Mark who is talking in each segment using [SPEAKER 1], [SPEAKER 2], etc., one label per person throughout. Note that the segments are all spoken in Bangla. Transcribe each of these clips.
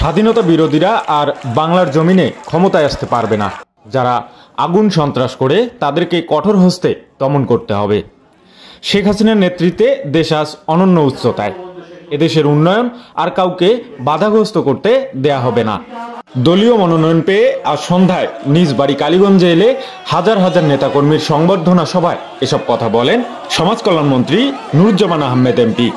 [SPEAKER 1] স্বাধীনতা বিরোধীরা আর বাংলার জমিনে ক্ষমতায় আসতে পারবে না। যারা আগুন সন্ত্রাস করে, তাদেরকে কঠোর হস্তে দমন করতে হবে। শেখ হাসিনার নেতৃত্বে দেশ আজ অনন্য উচ্চতায়। এদেশের উন্নয়ন আর কাউকে বাধাগ্রস্ত করতে দেয়া হবে না। দলীয় মনোনয়ন পেয়ে আজ সন্ধ্যায় নিজ বাড়ি কালীগঞ্জে এলে হাজার হাজার নেতাকর্মীর সংবর্ধনা সভায় এসব কথা বলেন সমাজ কল্যাণমন্ত্রী নুরুজ্জামান আহমেদ এমপি।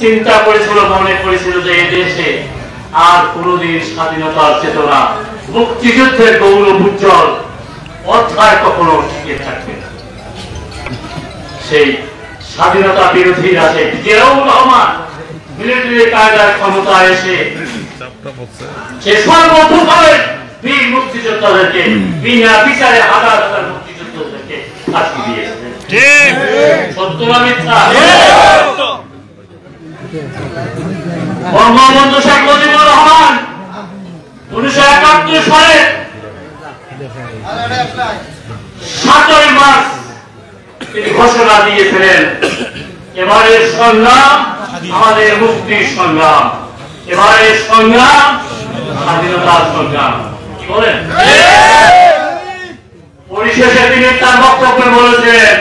[SPEAKER 2] চিন্তা করেছিল মনে করেছিল যে এই দেশে আর কোনদিন স্বাধীনতার চেতনা মুক্তিযুদ্ধের গৌরব উজ্জ্বল অধ্যায় কখনো টিকে থাকবে না। সেই স্বাধীনতা বিরোধীরা সে জিয়াউর রহমান মিলিটারি কায়দার ক্ষমতায় এসে সে সর্বপ্রথমে বীর মুক্তিযোদ্ধাদেরকে বিনা বিচারে হাজার হাজার মুক্তিযোদ্ধাদেরকে ফাঁসি দিয়েছে। সত্য না মিথ্যা। বঙ্গবন্ধু শেখ মুজিবুর রহমান উনিশশো একাত্তর সালে সাতই মার্চ তিনি ঘোষণা দিয়েছিলেন, এবারের সংগ্রাম আমাদের মুক্তির সংগ্রাম। এবারের সংগ্রাম স্বাধীনতার সংগ্রাম। কি বলেন? পরিশেষে তিনি তার বক্তব্যে বলেছেন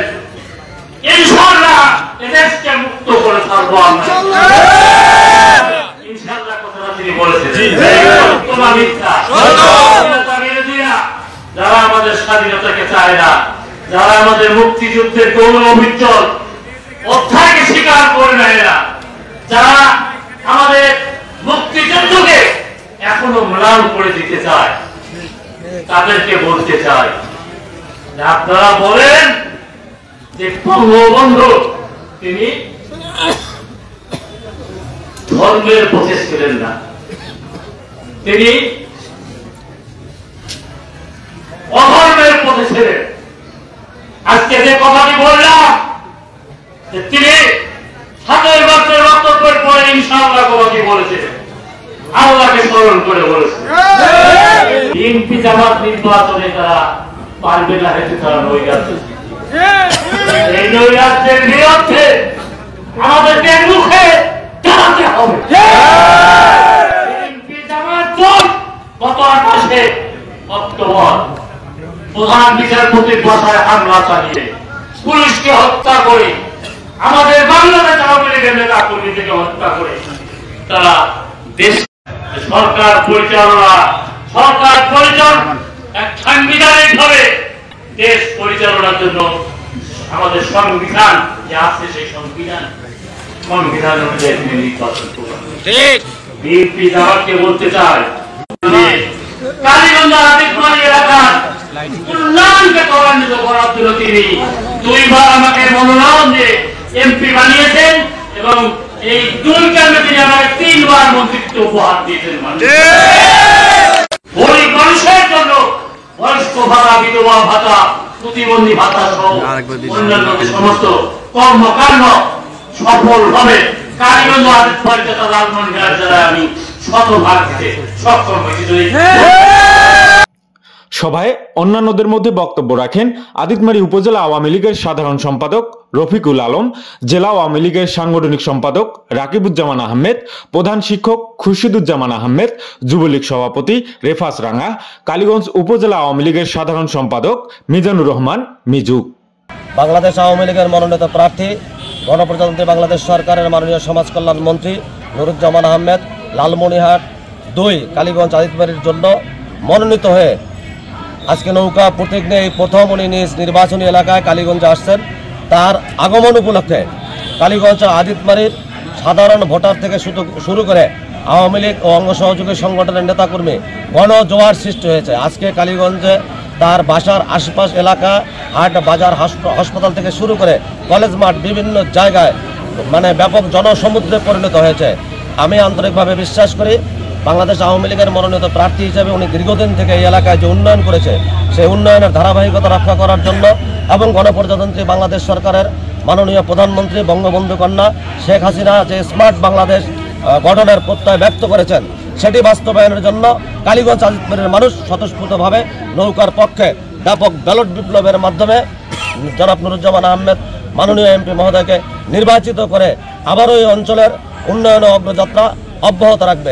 [SPEAKER 2] ইনশাল্লাহ এদেশকে মুক্ত করে ছাড়বো আমরা। তিনি যারা আমাদের স্বাধীনতাকে চায় না যারা আমাদের মুক্তিযুদ্ধের গৌরব অবিচল অধ্যায়কে স্বীকার করে নেয় না যারা আমাদের মুক্তিযুদ্ধকে এখনও ম্লান করে দিতে চায় তাদেরকে বলতে চাই আপনারা বলেন যে বঙ্গবন্ধু তিনি ধর্মের পথে ছিলেন না। তিনি অধর্মের পথে ছিলেন। আজকে যে কথাটি বললাম যে তিনি সাতই বছর বক্তব্যের পরে ইনশাআল্লাহ কথাটি বলেছিলেন। আল্লাহকে স্মরণ করে বলেছে বিএনপি জামাত নির্বাচনে তারা পারবে না হেতু তারা নৈরাজ্য এই নৈরাজ্যের বিরুদ্ধে আমাদেরকে মুখে দাঁড়াতে হবে বিএনপি জামাত জোট গত আঠাশে অক্টোবর প্রধান বিচারপতির বাসায় হামলা চালিয়ে পুলিশকে হত্যা করে আমাদের বাংলাদেশ আওয়ামী লীগের নেতা কর্মীদেরকে হত্যা করে তারা দেশ সরকার পরিচালনা সরকার পরিচালনা এক সাংবিধানিক ভাবে দেশ পরিচালনার জন্য আমাদের সংবিধান যে আছে সেই সংবিধান সংবিধান অনুযায়ী নির্বাচন বিএনপি জামাতকে বলতে চায় কালীগঞ্জ আদিতমারি এলাকার উন্নয়নকে ত্বরান্বিত করার জন্য তিনি। দুইবার আমাকে মনোনয়ন দিয়ে এমপি বানিয়েছেন এবং এই দুই কারণে তিনি আমাকে তিনবার মন্ত্রিত্ব উপহার দিয়েছেন গরিব মানুষের জন্য বয়স্ক ভাতা বিধবা ভাতা প্রতিবন্ধী ভাতা সহ অন্যান্য সমস্ত কর্মকাণ্ড সফল হবে কালীগঞ্জ আদিতমারি তথা জেলায় আমি শতভাগ দিতে সক্ষম হয়েছি।
[SPEAKER 1] সভায় অন্যান্যদের মধ্যে বক্তব্য রাখেন আদিতমারি উপজেলা আওয়ামী লীগের সাধারণ সম্পাদক রফিকুল আলম, জেলা আওয়ামী লীগের সাংগঠনিক সম্পাদক রাকিবুজ্জামান আহমেদ, প্রধান শিক্ষক খুরশিদুজ্জামান আহমেদ, যুবলীগ সভাপতি রেফাস রাঙা, কালীগঞ্জ উপজেলা আওয়ামী লীগের সাধারণ সম্পাদক মিজানুর রহমান, মিজু।
[SPEAKER 3] বাংলাদেশ আওয়ামী লীগের মনোনীত প্রার্থী, গণপ্রজাতন্ত্রী বাংলাদেশ সরকারের মাননীয় সমাজ কল্যাণ মন্ত্রী নুরুজ্জামান আহমেদ লালমনিহাট দুই কালীগঞ্জ আদিতবাড়ির জন্য মনোনীত হয়ে আজকে নৌকা প্রতীক নিয়ে প্রথম উনি নিজ নির্বাচনী এলাকায় কালীগঞ্জে আসছেন। তার আগমন উপলক্ষে কালীগঞ্জ আদিতমারির সাধারণ ভোটার থেকে শুরু করে আওয়ামী লীগ ও অঙ্গ সহযোগী সংগঠনের নেতাকর্মী গণজোয়ার সৃষ্টি হয়েছে। আজকে কালীগঞ্জে তার বাসার আশপাশ এলাকা, হাট, বাজার, হাসপ- হাসপাতাল থেকে শুরু করে কলেজ মাঠ বিভিন্ন জায়গায় মানে ব্যাপক জনসমুদ্রে পরিণত হয়েছে। আমি আন্তরিকভাবে বিশ্বাস করি বাংলাদেশ আওয়ামী লীগের মনোনীত প্রার্থী হিসেবে উনি দীর্ঘদিন থেকে এই এলাকায় যে উন্নয়ন করেছে, সেই উন্নয়নের ধারাবাহিকতা রক্ষা করার জন্য এবং গণপ্রজাতন্ত্রী বাংলাদেশ সরকারের মাননীয় প্রধানমন্ত্রী বঙ্গবন্ধু কন্যা শেখ হাসিনা যে স্মার্ট বাংলাদেশ গঠনের প্রত্যয় ব্যক্ত করেছেন, সেটি বাস্তবায়নের জন্য কালীগঞ্জ আজিতপুরের মানুষ স্বতঃস্ফূর্তভাবে নৌকার পক্ষে ব্যাপক ব্যালট বিপ্লবের মাধ্যমে, জনাব নুরুজ্জামান আহমেদ, মাননীয় এমপি মহোদয়কে নির্বাচিত করে আবারও এই অঞ্চলের উন্নয়ন অগ্রযাত্রা অব্যাহত রাখবে।